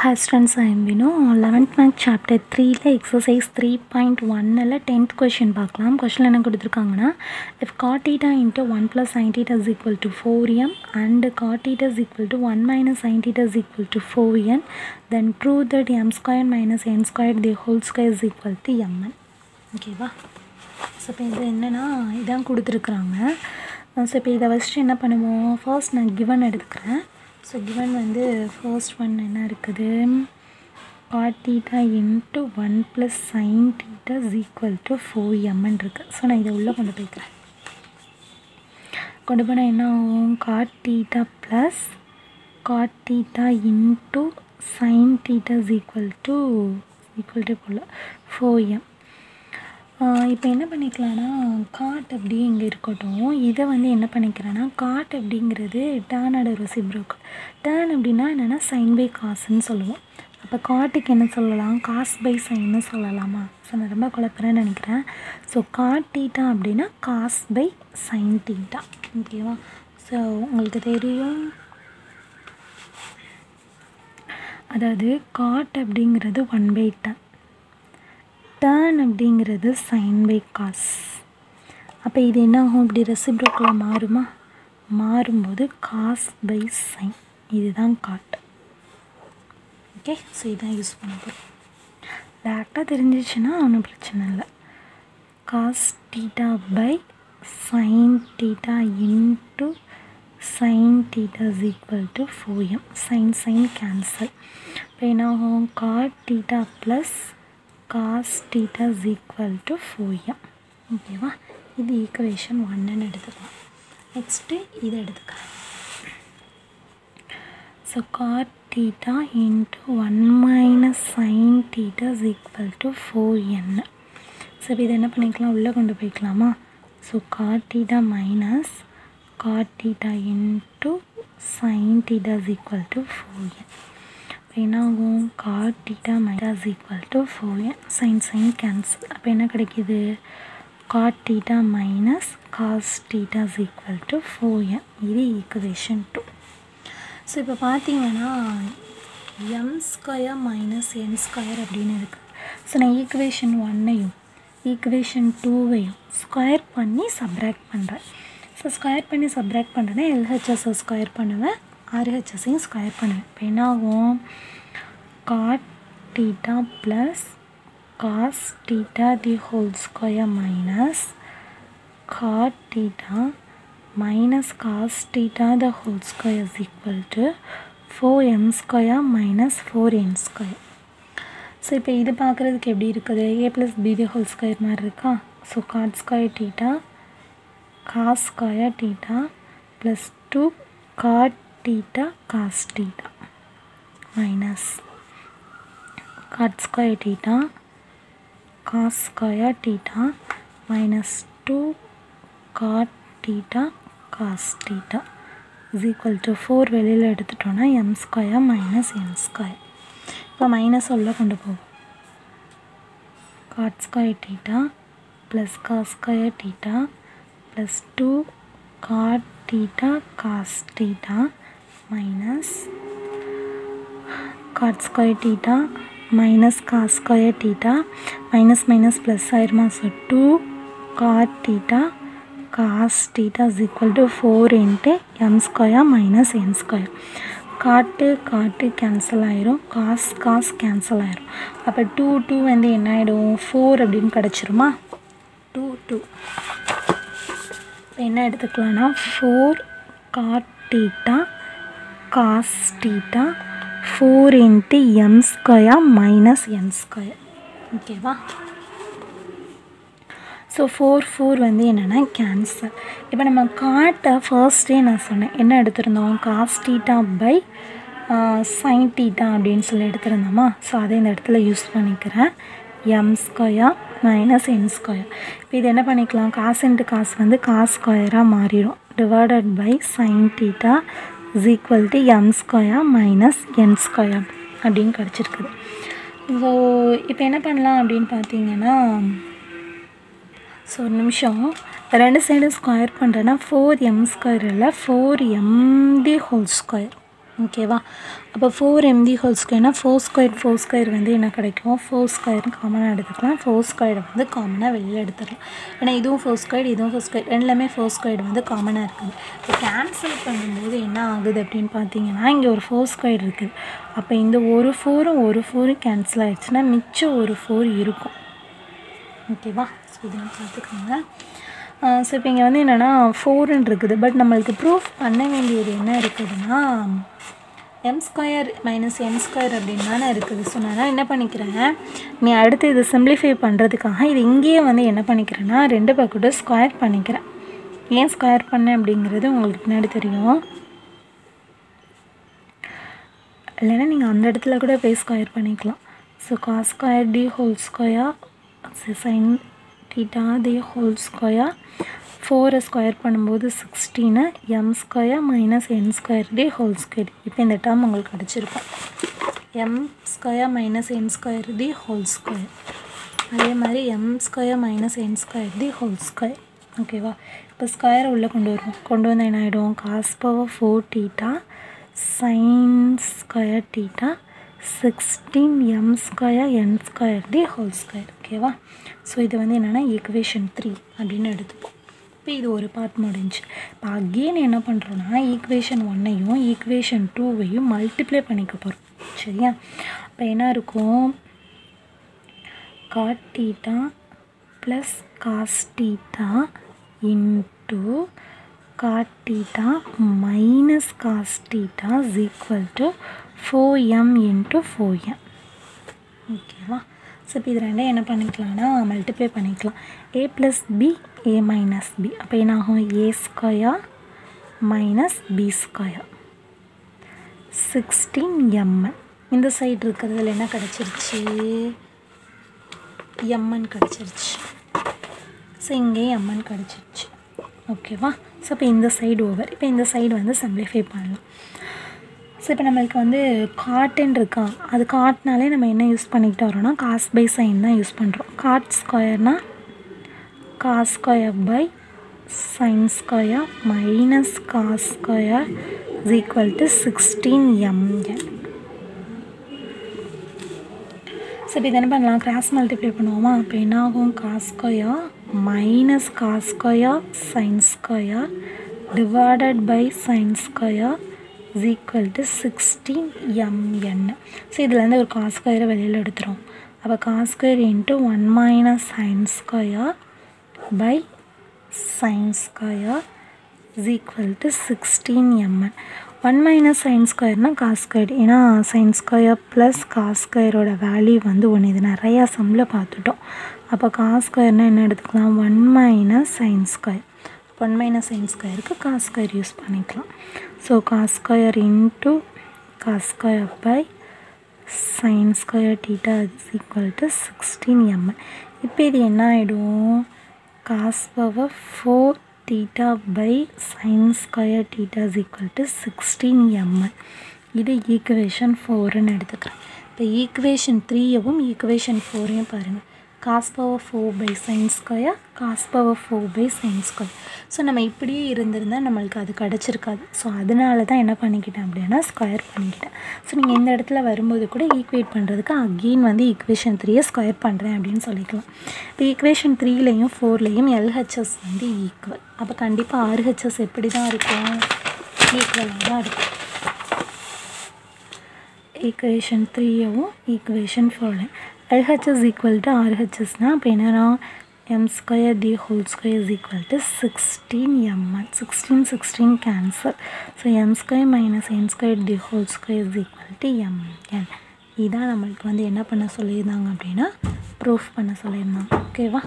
Hi students I'm வேணும் eleventh மேக் chapter த்ரீயில் எக்ஸசைஸ் த்ரீ பாயிண்ட் ஒன்னில் டென்த் கொஷின் பார்க்கலாம் கொஷின் என்ன கொடுத்துருக்காங்கன்னா if cot theta into one plus sin theta is equal to four M and cot theta is equal to one minus sin theta is equal to four N then true that M square minus N square the whole square is equal to MN ஓகேவா so இப்போ இது என்னென்னா இதான் கொடுத்துருக்குறாங்க so இப்போ இதை first என்ன பண்ணுவோம் ஃபர்ஸ்ட் நான் கிவன் எடுத்துக்கிறேன் ஸோ கிவன் வந்து ஃபர்ஸ்ட் ஒன் என்ன இருக்குது? Cot theta into one plus sin theta is equal to four MN இருக்குது ஸோ நான் இதை உள்ளே கொண்டு போய்க்கிறேன். கொண்டு போனால் என்ன ஆகும்? Cot theta plus cot theta into sin theta is equal to equal to pole four M இப்போ என்ன பண்ணிக்கலாம்னா காட் அப்படி இங்கே இருக்கட்டும். இதை வந்து என்ன பண்ணிக்கிறேன்னா காட் அப்படிங்கிறது டேனோட சிப்ரோக்கல் டேன் அப்படின்னா என்னென்னா சைன் பை காசுன்னு சொல்லுவோம். அப்போ காட்டுக்கு என்ன சொல்லலாம்? காஸ் பை சைன்னு சொல்லலாமா? ஸோ நான் ரொம்ப குழப்பறேன்னு நினைக்கிறேன். ஸோ காட் டீட்டா அப்படின்னா காஸ் பை சைன் டீட்டா ஓகேவா ஸோ உங்களுக்கு தெரியும்? அதாவது காட் அப்படிங்கிறது ஒன் பை டென் டேர்ன் அப்படிங்கிறது சைன் பை காஸ் அப்போ இது என்ன ஆகும் இப்படி ரெசிப்ரோக்கில் மாறுமா? மாறும்போது காஸ் பை சைன் இதுதான் காட் ஓகே ஸோ இதான் யூஸ் பண்ணுது. டேரெக்டாக தெரிஞ்சிச்சுன்னா ஒன்றும் பிரச்சனை இல்லை. Cos theta by sine theta into sine theta is equal to four M sine sine cancel இப்போ என்ன ஆகும் cot theta plus cos theta is equal to four M ஓகேவா இது ஈக்குவேஷன் ஒன்னுன்னு எடுத்துக்கலாம் நெக்ஸ்ட்டு இதை எடுத்துக்கலாம் so cot theta into one minus sine theta is equal to four N so இப்போ இதை என்ன பண்ணிக்கலாம்? உள்ளே கொண்டு போய்க்கலாமா? So cot theta minus cot theta into sine theta is equal to four N இப்போ என்ன ஆகும் cot theta minus equal to four N sine sine cancel அப்போ என்ன கிடைக்கிது? Cot theta minus cos theta is equal to four N இது equation two so இப்போ பார்த்தீங்கன்னா M square minus N square அப்படின்னு இருக்குது ஸோ நான் ஈக்குவேஷன் ஒன்னையும் ஈக்குவேஷன் டூவையும் ஸ்கொயர் பண்ணி சப்ராக்ட் பண்ணுறேன் ஸோ ஸ்கொயர் பண்ணி சப்ராக்ட் பண்ணுறேன்னா எல்ஹெச்எஸ்ஸை ஸ்கொயர் பண்ணுவேன். ஆர்ஹெச்எஸ்ஸையும் ஸ்கொயர் பண்ணுவேன் இப்போ என்ன ஆகும் cot theta plus cos theta the whole square minus cot theta minus cos theta the whole square is equal to four M square minus four N square so இப்போ இது பார்க்குறதுக்கு எப்படி இருக்குது? A plus B the whole square மாதிரி இருக்கா? So cot square theta cos square theta plus two cot theta cos theta minus cot square theta cos square theta minus 2 cot theta cos theta is equal to 4 வெளியில் எடுத்துட்டோன்னா m square minus n square இப்போ minus உள்ள கொண்டு போவோம் cot square theta plus cos square theta plus two cot theta cos theta minus cot square theta minus cos square theta minus minus plus ஆயிருமா so two cot theta cos theta is equal to 4 into m square minus n square காட்டு காட்டு cancel ஆயிரும் cos cos cancel ஆயிரும் அப்போ two two வந்து என்ன ஆகிடும் four அப்படின்னு கிடச்சிருமா டூ டூ இப்போ என்ன எடுத்துக்கலாம்னா four cot theta cos theta four into m square minus n square. ஓகேவா? ஸோ ஃபோர் ஃபோர் வந்து என்னென்னா கேன்சல் இப்போ நம்ம காட்டை ஃபர்ஸ்டே நான் சொன்னேன். என்ன எடுத்திருந்தோம்? Cos theta by sine theta அப்படின்னு சொல்லி எடுத்திருந்தோமா? ஸோ அதை இந்த இடத்துல யூஸ் பண்ணிக்கிறேன். M square minus n square இப்போ இது என்ன பண்ணிக்கலாம்? காசு இன்ட்டு காசு வந்து காஸ் ஸ்கொயராக மாறிடும். Divided by sine theta is equal to m square minus n square அப்படின்னு கிடச்சிருக்குது. ஸோ இப்போ என்ன பண்ணலாம் அப்படின்னு பார்த்தீங்கன்னா ஸோ ஒரு நிமிஷம். ரெண்டு சைடும் ஸ்கொயர் பண்ணுறேன்னா ஃபோர் எம் ஸ்கொயர் இல்லை four m the whole square ஓகேவா அப்போ ஃபோர் எம்டி ஹோல் ஸ்கொயர்னால் ஃபோர் ஸ்கொயர் ஃபோர் ஸ்கொயர் வந்து என்ன கிடைக்கும்? ஃபோர் ஸ்கொயர் காமனாக எடுத்துக்கலாம். ஃபோர் ஸ்கொயர் வந்து காமனாக வெளியில் எடுத்துடலாம். ஏன்னா இதுவும் ஃபோர் ஸ்கொயர் இதுவும் ஃபோர் ஸ்கொயர் ரெண்டுலேயுமே ஃபோர் ஸ்கொயர் வந்து காமனாக இருக்குது. இப்போ கேன்சல் பண்ணும்போது என்ன ஆகுது அப்படின்னு பார்த்தீங்கன்னா இங்கே ஒரு ஃபோர் ஸ்கொயர் இருக்குது அப்போ இந்த ஒரு ஃபோரும் ஒரு ஃபோரும் கேன்சல் ஆகிடுச்சுன்னா மிச்சம் ஒரு ஃபோர் இருக்கும். ஓகேவா ஸோ இதெல்லாம் பார்த்துக்கோங்க. ஸோ இப்போ இங்கே வந்து என்னென்னா ஃபோருன்னு இருக்குது. பட் நம்மளுக்கு ப்ரூஃப் பண்ண வேண்டியது என்ன இருக்குதுன்னா m square minus m square அப்படின்னு தானே இருக்குது. ஸோ நான் என்ன பண்ணிக்கிறேன்? நீ அடுத்து இதை சிம்பிளிஃபை பண்ணுறதுக்காக இது இங்கேயே வந்து என்ன பண்ணிக்கிறேன்னா ரெண்டு பக்கத்து ஸ்கொயர் பண்ணிக்கிறேன். ஏன் ஸ்கொயர் பண்ணேன் அப்படிங்கிறது உங்களுக்கு பின்னாடி தெரியும். இல்லைன்னா நீங்கள் அந்த இடத்துல கூட போய் ஸ்கொயர் பண்ணிக்கலாம். So cos square the whole square sine theta the whole square ஃபோரை ஸ்கொயர் பண்ணும்போது sixteen m square minus n square the whole square இப்போ இந்த டேர்ம் உங்களுக்கு கிடச்சிருக்கும். M square minus n square the whole square அதே மாதிரி m square minus n square the whole square ஓகேவா இப்போ ஸ்கொயரை உள்ளே கொண்டு வருவோம். கொண்டு வந்து என்ன ஆகிடும் cos power four theta sine square theta sixteen m square n square the whole square ஓகேவா ஸோ இது வந்து என்னென்னா ஈக்குவேஷன் த்ரீ அப்படின்னு எடுத்துப்போம். இப்போ இது ஒரு பார்ட் முடிஞ்சு. இப்போ அகெயின் என்ன பண்ணுறோன்னா ஈக்குவேஷன் ஒன்னையும் ஈக்குவேஷன் டூவையும் மல்டிப்ளை பண்ணிக்க போகிறோம் சரியா? அப்போ என்ன இருக்கும்? Cot theta plus cos theta into cot theta minus cos theta is equal to four m into four m ஓகேவா ஸோ இப்போ இது ரெண்டும் என்ன பண்ணிக்கலாம்னா மல்டிப்ளை பண்ணிக்கலாம். A plus b a minus b அப்போ என்ன ஆகும் a square minus b square sixteen m n இந்த சைடு இருக்கிறதுல என்ன கிடச்சிருச்சு? எம்என் கிடச்சிருச்சு. ஸோ இங்கேயும் எம்என் கிடச்சிருச்சு. ஓகேவா ஸோ இப்போ இந்த சைடு ஓவர் இப்போ இந்த சைடு வந்து சிம்பிளிஃபை பண்ணலாம். ஸோ இப்போ நம்மளுக்கு வந்து காட்டுன்னு இருக்கா? அது காட்னாலே நம்ம என்ன யூஸ் பண்ணிக்கிட்டு வரோம்னா காஸ் பை சைன் தான் யூஸ் பண்ணுறோம் cot ஸ்கொயர்னால் cos square by sine square minus cos square is equal to sixteen m n so இப்போ இது என்ன பண்ணலாம்? கிராஸ் மல்டிப்ளை பண்ணுவோமா? அப்போ என்ன ஆகும் cos square minus cos square sine square divided by sine square is equal to sixteen m n so இதுலேருந்து ஒரு காஸ் ஸ்கொயரை வெளியில் எடுத்துரும். அப்போ cos square into one minus sine square by sine square is equal to sixteen m n one minus sine ஸ்கொயர்னால் cos square ஏன்னா sine square plus cos ஸ்கொயரோட value வந்து ஒன்று இது நிறையா சம்மில் பார்த்துட்டோம். அப்போ காஸ் ஸ்கொயர்னால் என்ன எடுத்துக்கலாம்? One minus sine square one minus sine ஸ்கொயருக்கு காஸ் ஸ்கொயர் யூஸ் பண்ணிக்கலாம். So cos square into cos square by sine square theta is equal to sixteen m n இப்போ இது என்ன ஆகிடும் cos power four theta by sine square theta is equal to sixteen m l இது equation ஃபோருன்னு எடுத்துக்கிறேன். இப்போ equation த்ரீயவும் equation ஃபோரையும் பாருங்கள் cos power four by sine square cos power four by sine square so நம்ம இப்படியே இருந்திருந்தால் நம்மளுக்கு அது கிடச்சிருக்காது. ஸோ அதனால தான் என்ன பண்ணிக்கிட்டேன் அப்படின்னா ஸ்கொயர் பண்ணிக்கிட்டேன். ஸோ நீங்கள் இந்த இடத்துல வரும்போது கூட ஈக்குவேட் பண்ணுறதுக்கு அகெயின் வந்து ஈக்குவேஷன் த்ரீயை ஸ்கொயர் பண்ணுறேன் அப்படின்னு சொல்லிக்கலாம். இப்போ ஈக்குவேஷன் த்ரீலேயும் ஃபோர்லேயும் எல்ஹெச்எஸ் வந்து ஈக்குவல் அப்போ கண்டிப்பாக ஆர்ஹெச்எஸ் எப்படி தான் இருக்கும்? ஈக்குவலாக தான் இருக்கும். ஈக்குவேஷன் த்ரீயவும் ஈக்குவேஷன் ஃபோர்லையும் எல்ஹெச்எஸ் ஈக்குவல் டு ஆர்ஹெச்எஸ்னால் அப்போ என்னன்னா m square the whole square is equal to sixteen m l sixteen sixteen cancel so m square minus n square the whole square is equal to m n இதான் நம்மளுக்கு வந்து என்ன பண்ண சொல்லியிருந்தாங்க அப்படின்னா ப்ரூஃப் பண்ண சொல்லியிருந்தாங்க ஓகேவா